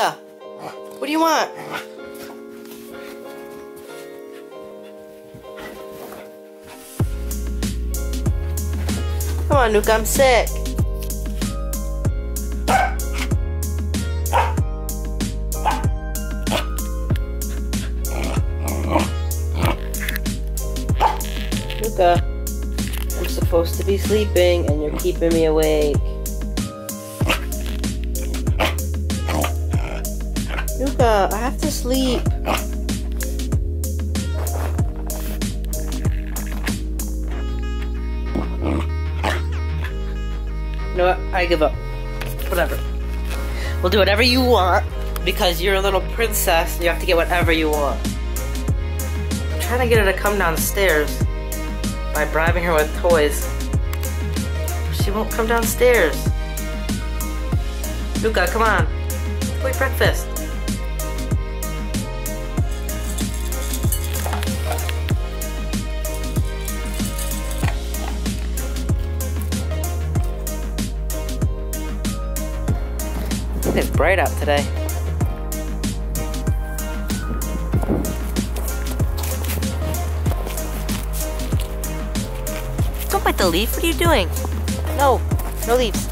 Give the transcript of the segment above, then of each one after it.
Nukka, what do you want? Come on, Nukka, I'm sick. Nukka, I'm supposed to be sleeping and you're keeping me awake. Nukka, I have to sleep. You know what? I give up. Whatever. We'll do whatever you want because you're a little princess and you have to get whatever you want. I'm trying to get her to come downstairs by bribing her with toys. She won't come downstairs. Nukka, come on. Eat breakfast. It's bright out today. Don't bite the leaf. What are you doing? No, no leaves.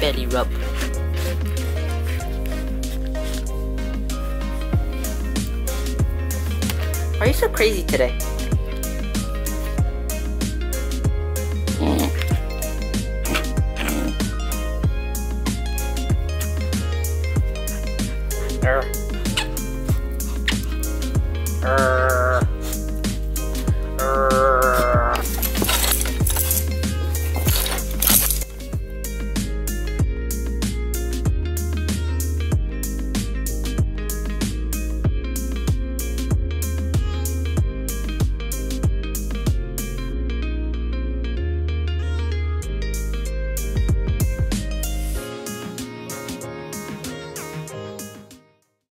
Belly rub. Are you so crazy today? Err.